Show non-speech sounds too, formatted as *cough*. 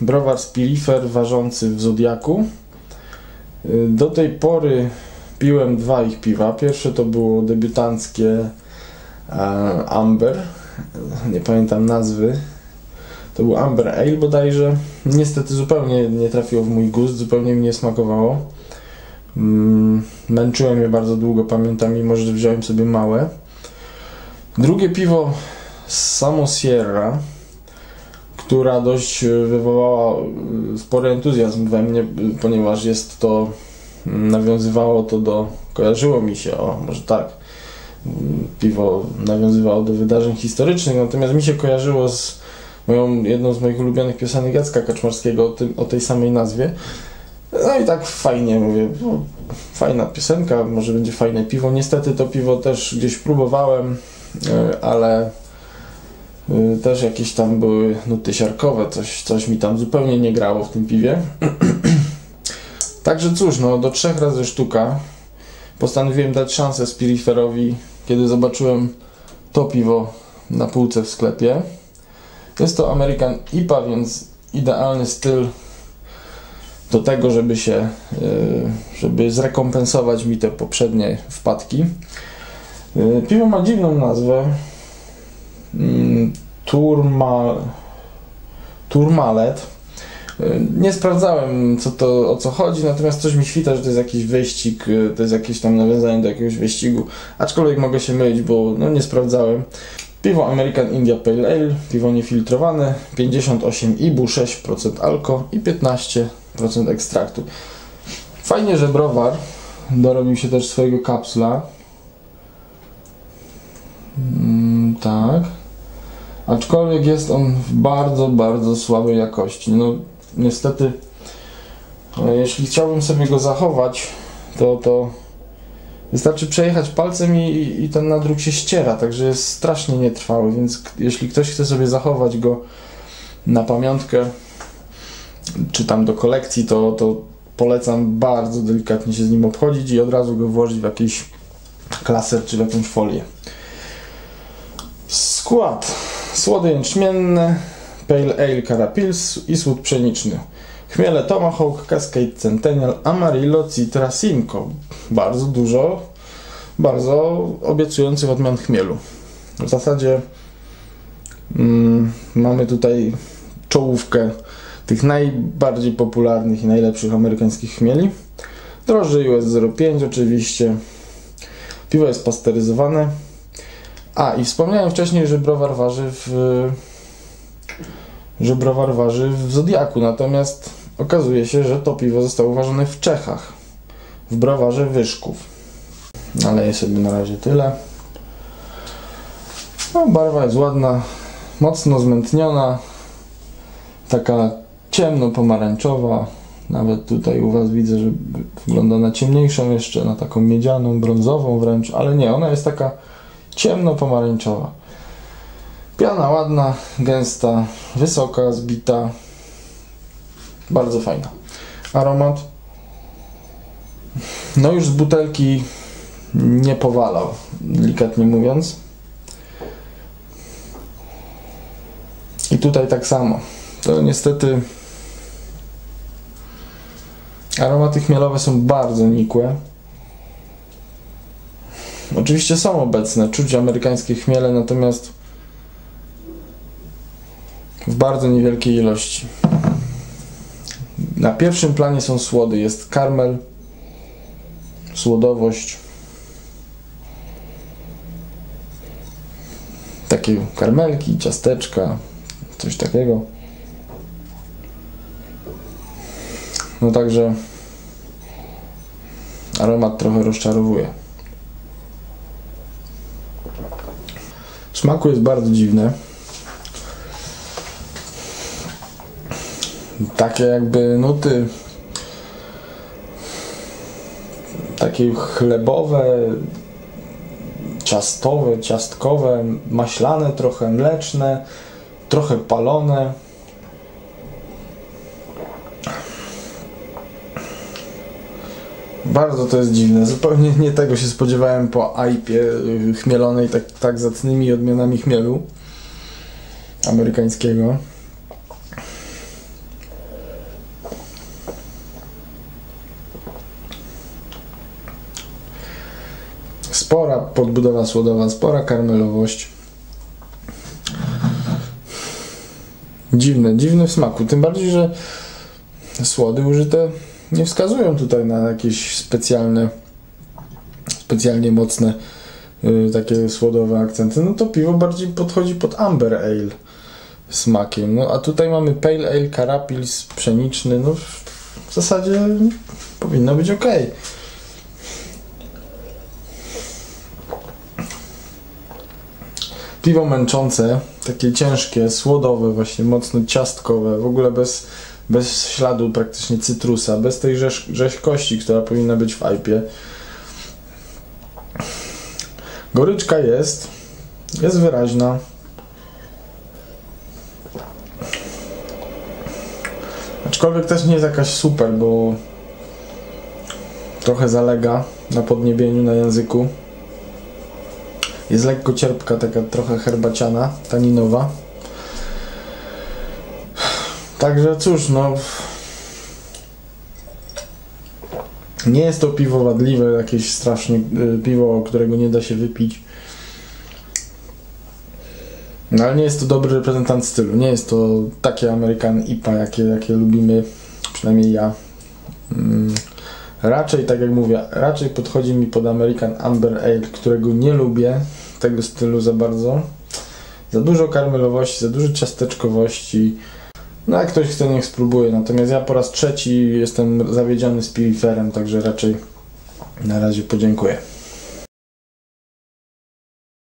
browar Spirifer ważący w Zodiaku. Y, Do tej pory piłem dwa ich piwa. Pierwsze to było debiutanckie e, Amber, nie pamiętam nazwy. To był Amber Ale bodajże. Niestety zupełnie nie trafiło w mój gust, zupełnie mi nie smakowało. Mm, Męczyłem je bardzo długo, pamiętam, mimo że wziąłem sobie małe. Drugie piwo Samo Sierra, która dość e, wywołała e, spory entuzjazm we mnie, ponieważ jest to, mm, nawiązywało to do, kojarzyło mi się, o może tak, mm, piwo nawiązywało do wydarzeń historycznych, natomiast mi się kojarzyło z moją, jedną z moich ulubionych piosenek Jacka Kaczmarskiego o, tym, o tej samej nazwie. No i tak fajnie, mówię, fajna piosenka, może będzie fajne piwo. Niestety to piwo też gdzieś próbowałem, e, ale też jakieś tam były nuty siarkowe, coś, coś mi tam zupełnie nie grało w tym piwie. *clears throat* Także cóż, no do trzech razy sztuka postanowiłem dać szansę Spiriferowi, kiedy zobaczyłem to piwo na półce w sklepie. Jest to American IPA, więc idealny styl do tego, żeby się, y, żeby zrekompensować mi te poprzednie wpadki. Y, Piwo ma dziwną nazwę. Mm, Turma, Turmalet. Y, Nie sprawdzałem, co to, o co chodzi, natomiast coś mi świta, że to jest jakiś wyścig, y, to jest jakieś tam nawiązanie do jakiegoś wyścigu, aczkolwiek mogę się mylić, bo no, nie sprawdzałem. Piwo American India Pale Ale, piwo niefiltrowane, 58 IBU, 6% alko i 15% ekstraktu. Fajnie, że browar dorobił się też swojego kapsla. Mm, tak. Aczkolwiek jest on w bardzo, bardzo słabej jakości. No, niestety, jeśli chciałbym sobie go zachować, to, to wystarczy przejechać palcem i, i ten nadruk się ściera, także jest strasznie nietrwały, więc jeśli ktoś chce sobie zachować go na pamiątkę, czy tam do kolekcji, to, to polecam bardzo delikatnie się z nim obchodzić i od razu go włożyć w jakiś klaser czy w jakąś folię. Skład. Słody jęczmienne, Pale Ale Carapils i słód pszeniczny. Chmiele Tomahawk, Cascade Centennial, Amarillo, Citra, Simcoe. Bardzo dużo, bardzo obiecujących odmian chmielu. W zasadzie mm, mamy tutaj czołówkę tych najbardziej popularnych i najlepszych amerykańskich chmieli. Drożdże US 05 oczywiście. Piwo jest pasteryzowane. A i wspomniałem wcześniej, że browar waży w że browar waży w Zodiaku, natomiast okazuje się, że to piwo zostało ważone w Czechach, w browarze Wyszków. Naleję sobie na razie tyle. No, barwa jest ładna, mocno zmętniona, taka ciemno-pomarańczowa. Nawet tutaj u Was widzę, że wygląda na ciemniejszą jeszcze, na taką miedzianą, brązową wręcz, ale nie, ona jest taka ciemno-pomarańczowa. Piana ładna, gęsta, wysoka, zbita. Bardzo fajna. Aromat. No już z butelki nie powalał, delikatnie mówiąc. I tutaj tak samo. To niestety aromaty chmielowe są bardzo nikłe. Oczywiście są obecne, czuć amerykańskie chmiele, natomiast w bardzo niewielkiej ilości. Na pierwszym planie są słody, jest karmel, słodowość. Takie karmelki, ciasteczka, coś takiego. No także aromat trochę rozczarowuje. Smaku jest bardzo dziwne. takie jakby nuty takie chlebowe, ciastowe, ciastkowe, maślane, trochę mleczne, trochę palone. Bardzo to jest dziwne. Zupełnie nie tego się spodziewałem po ajpie y, chmielonej tak, tak zacnymi odmianami chmielu amerykańskiego. Spora podbudowa słodowa, spora karmelowość. Dziwne, dziwny w smaku. Tym bardziej, że słody użyte nie wskazują tutaj na jakieś specjalne, specjalnie mocne y, takie słodowe akcenty. No to piwo bardziej podchodzi pod Amber Ale smakiem. No a tutaj mamy Pale Ale, Carapils pszeniczny. No w zasadzie powinno być ok. Piwo męczące, takie ciężkie, słodowe, właśnie mocno ciastkowe, w ogóle bez, bez śladu praktycznie cytrusa, bez tej rzeź, rzeźkości, która powinna być w ajpie. Goryczka jest, jest wyraźna. Aczkolwiek też nie jest jakaś super, bo trochę zalega na podniebieniu, na języku. Jest lekko cierpka, taka trochę herbaciana, taninowa. Także cóż, no. Nie jest to piwo wadliwe, jakieś strasznie y, piwo, którego nie da się wypić. No ale nie jest to dobry reprezentant stylu. Nie jest to takie American IPA, jakie, jakie lubimy, przynajmniej ja. Mm, raczej, tak jak mówię, raczej podchodzi mi pod American Amber Ale, którego nie lubię tego stylu za bardzo. Za dużo karmelowości, za dużo ciasteczkowości. No jak ktoś chce, niech spróbuje. Natomiast ja po raz trzeci jestem zawiedziony z piwiferem, także raczej na razie podziękuję.